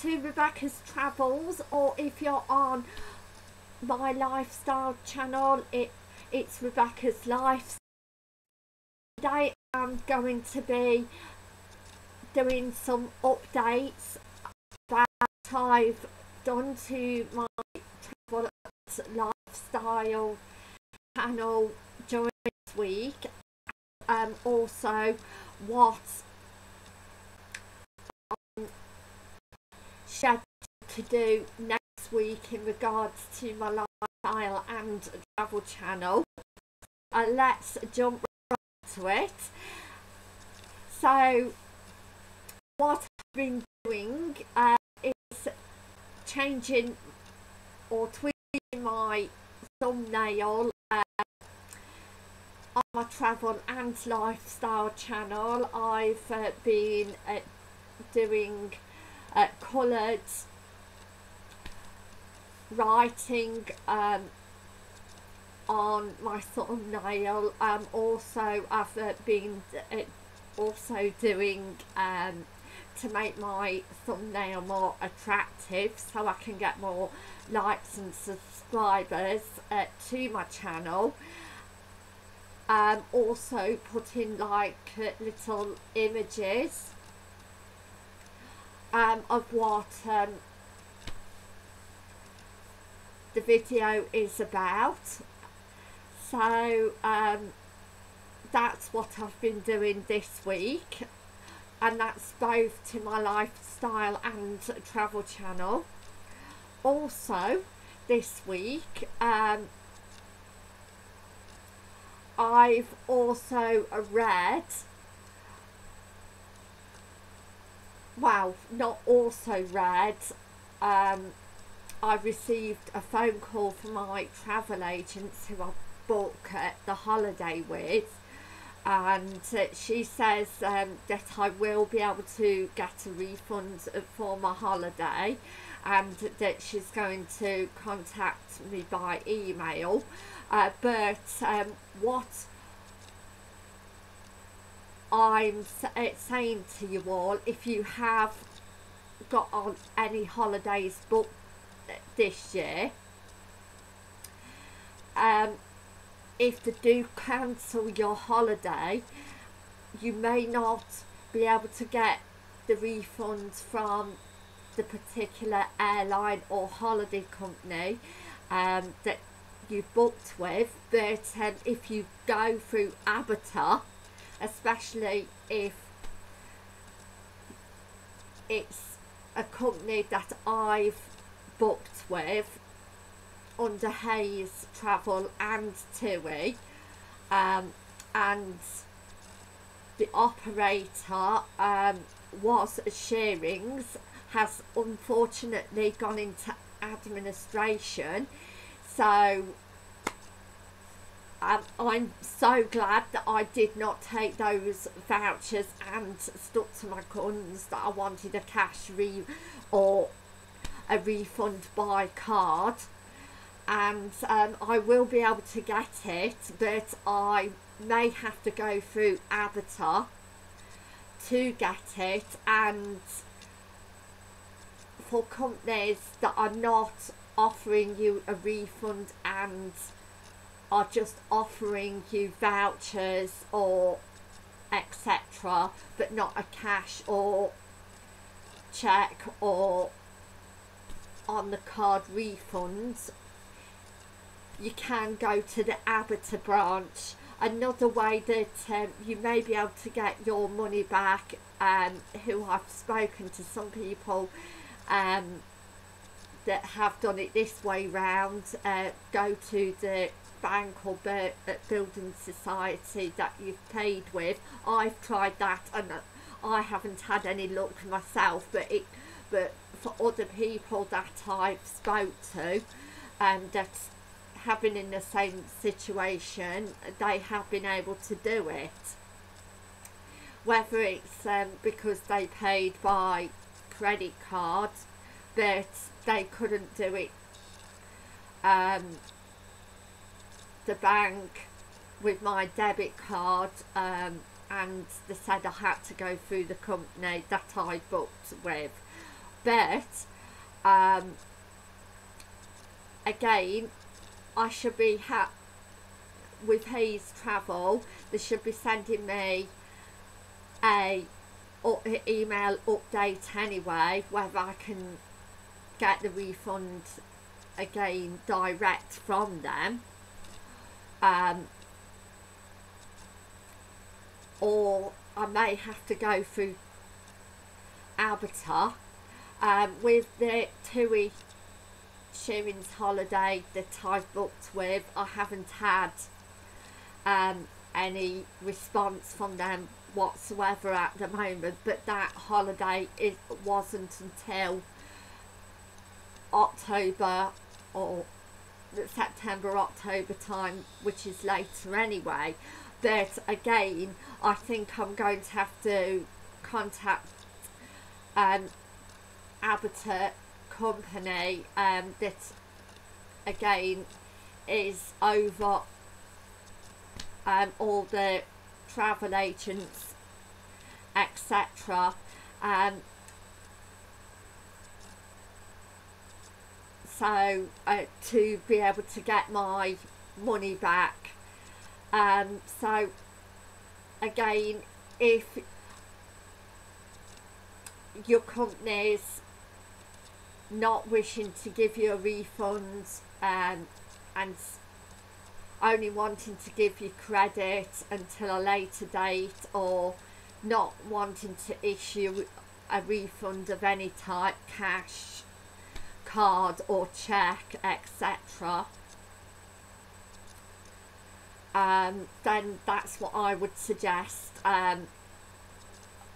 to Rebecca's Travels or if you're on my lifestyle channel it it's Rebecca's Life. Today I'm going to be doing some updates that I've done to my travel lifestyle channel during this week um also what I'm scheduled to do next week in regards to my lifestyle and travel channel. Uh, let's jump right to it. So what I've been doing uh, is changing or tweaking my thumbnail uh, on my travel and lifestyle channel. I've uh, been uh, doing uh, coloured writing um, on my thumbnail um, also I've uh, been uh, also doing um, to make my thumbnail more attractive so I can get more likes and subscribers uh, to my channel. Um, also putting like uh, little images um, of what um, the video is about. So um, that's what I've been doing this week. And that's both to my lifestyle and travel channel. Also this week um, I've also read well not also read um, I received a phone call from my travel agents who I book the holiday with and uh, she says um, that I will be able to get a refund for my holiday and that she's going to contact me by email. Uh, but um, what I'm uh, saying to you all if you have got on any holidays booked this year um, if they do cancel your holiday you may not be able to get the refunds from the particular airline or holiday company um, that you booked with. But um, if you go through ABTA especially if it's a company that I've booked with under Hays Travel and TUI um, and the operator um, was Shearings has unfortunately gone into administration. So um, I'm so glad that I did not take those vouchers and stuck to my guns that I wanted a cash re or a refund by card. And um, I will be able to get it but I may have to go through ABTA to get it. And for companies that are not offering you a refund and are just offering you vouchers or etc but not a cash or check or on the card refunds you can go to the ABTA branch. Another way that um, you may be able to get your money back um, who I've spoken to some people um, that have done it this way round uh, go to the bank or uh, building society that you've paid with. I've tried that and I haven't had any luck myself but it but for other people that I've spoke to and um, that's have been in the same situation they have been able to do it. Whether it's um, because they paid by credit card but they couldn't do it um, the bank with my debit card um, and they said I had to go through the company that I booked with but um, again I should be ha- with Hays Travel they should be sending me a email update anyway whether I can get the refund again direct from them. Um, or I may have to go through ABTA um, with the TUI Shearings holiday that I've booked with. I haven't had um, any response from them whatsoever at the moment but that holiday it wasn't until October or September October time which is later anyway but again I think I'm going to have to contact um, ABTA company um, that again is over um, all the travel agents etc um, so uh, to be able to get my money back. Um, so again if your company's not wishing to give you a refund um, and only wanting to give you credit until a later date or not wanting to issue a refund of any type, cash, card or check, etc. Um, then that's what I would suggest, um,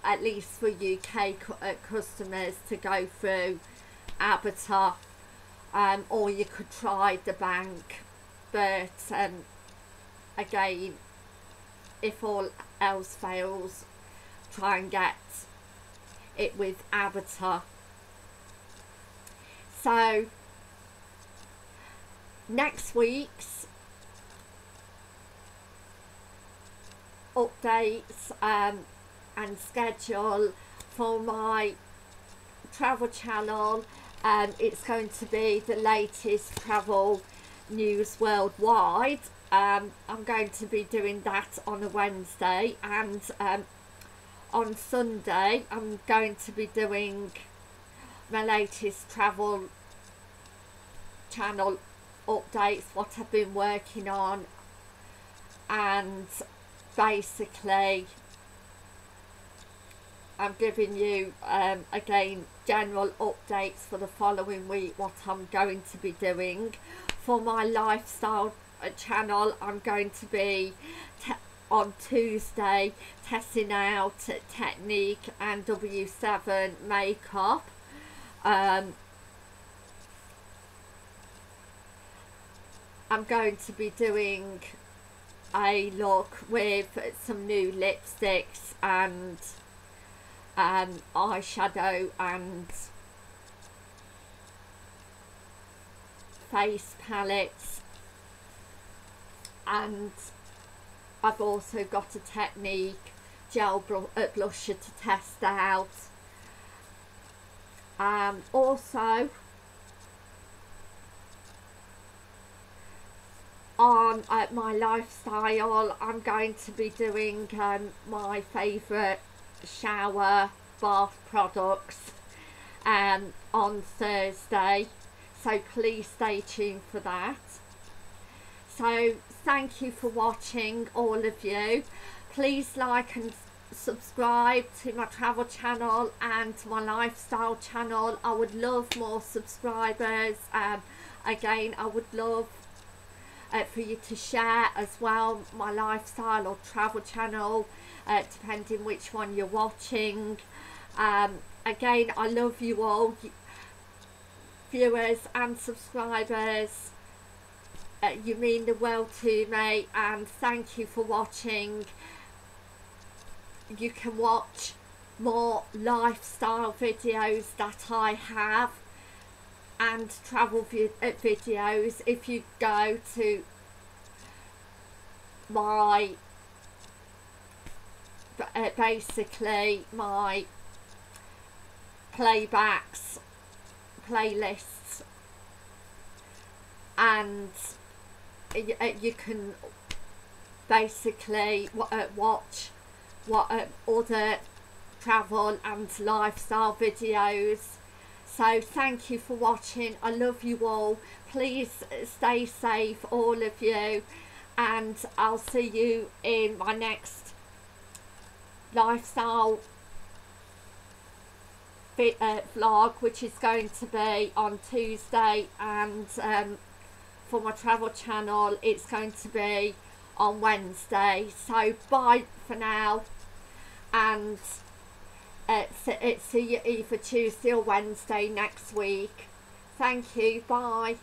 at least for UK uh, customers to go through ABTA um, or you could try the bank. But um, again if all else fails try and get it with ABTA so next week's updates um, and schedule for my travel channel um, it's going to be the latest travel news worldwide. Um, I'm going to be doing that on a Wednesday and um, on Sunday I'm going to be doing my latest travel channel updates what I've been working on and basically I'm giving you um, again general updates for the following week what I'm going to be doing. For my lifestyle uh, channel I'm going to be on Tuesday testing out Technic and W7 makeup. Um, I'm going to be doing a look with some new lipsticks and um, eyeshadow and face palettes. And I've also got a Technic gel uh, blusher to test out. Um, also on uh, my lifestyle I'm going to be doing um, my favourite shower bath products um, on Thursday. So please stay tuned for that. So thank you for watching all of you. Please like and subscribe to my travel channel and to my lifestyle channel. I would love more subscribers. Um, again I would love uh, for you to share as well my lifestyle or travel channel uh, depending which one you're watching. Um, again, I love you all, viewers and subscribers. Uh, you mean the world to me and thank you for watching. You can watch more lifestyle videos that I have and travel uh, videos if you go to my uh, basically my playbacks, playlists, and you, uh, you can basically uh, watch what uh, other travel and lifestyle videos. So thank you for watching. I love you all. Please stay safe, all of you. And I'll see you in my next lifestyle uh, vlog, which is going to be on Tuesday. And um, for my travel channel, it's going to be on Wednesday. So bye for now. And it's, it's either Tuesday or Wednesday next week. Thank you. Bye.